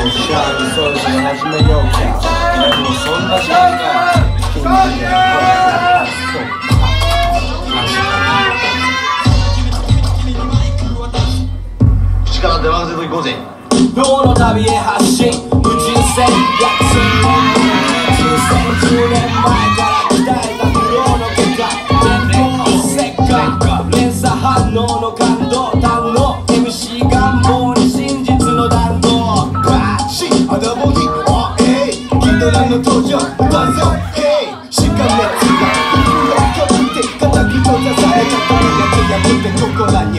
じゃあそろそろ始めようかでもそんな時間。が君にはそうか力出任せといこうぜ今日の旅へ発信無人戦約千10アダボギおえいギドラの登場バズヘイしかめつが袋をかぶって敵閉ざされた扉手破ってここらに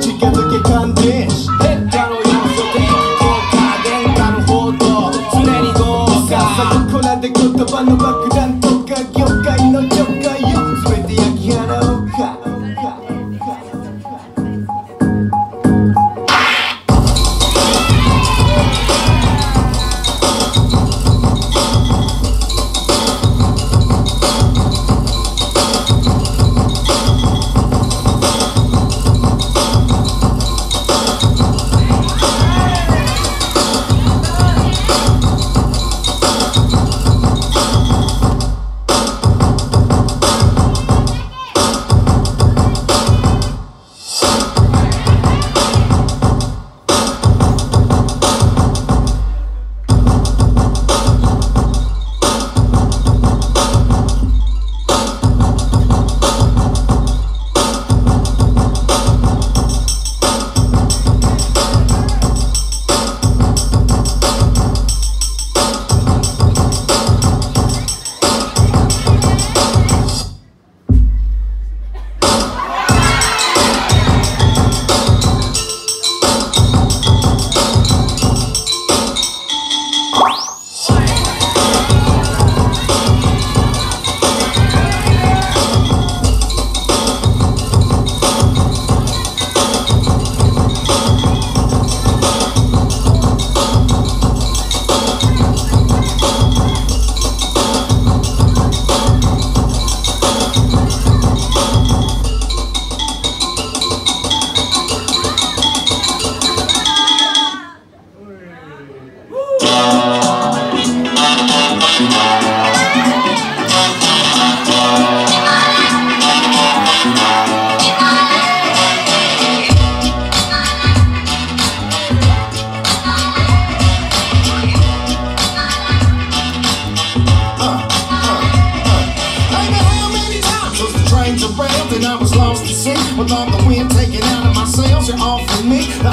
together.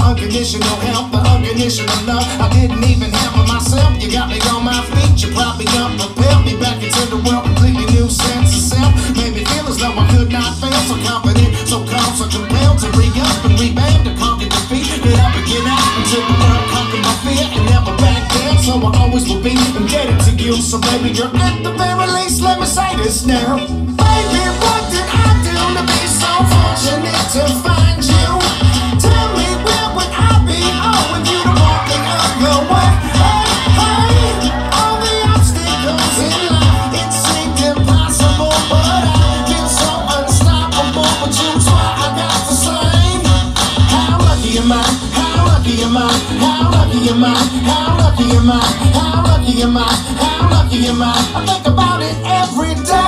Unconditional help, the unconditional love. I didn't even have for myself. You got me on my feet, you probably got propelled me back into the world, completely new sense of self. Made me feel as though I could not fail, so confident, so calm, so compelled to re up and rebound to conquer defeat. Get up and get out until the world conquer my fear and never back down. So I always will be indebted to you. So baby, you're at the very least, let me say this now. I? How lucky am I? How lucky am I? How lucky am I? How lucky am I? How lucky am I? I think about it every day.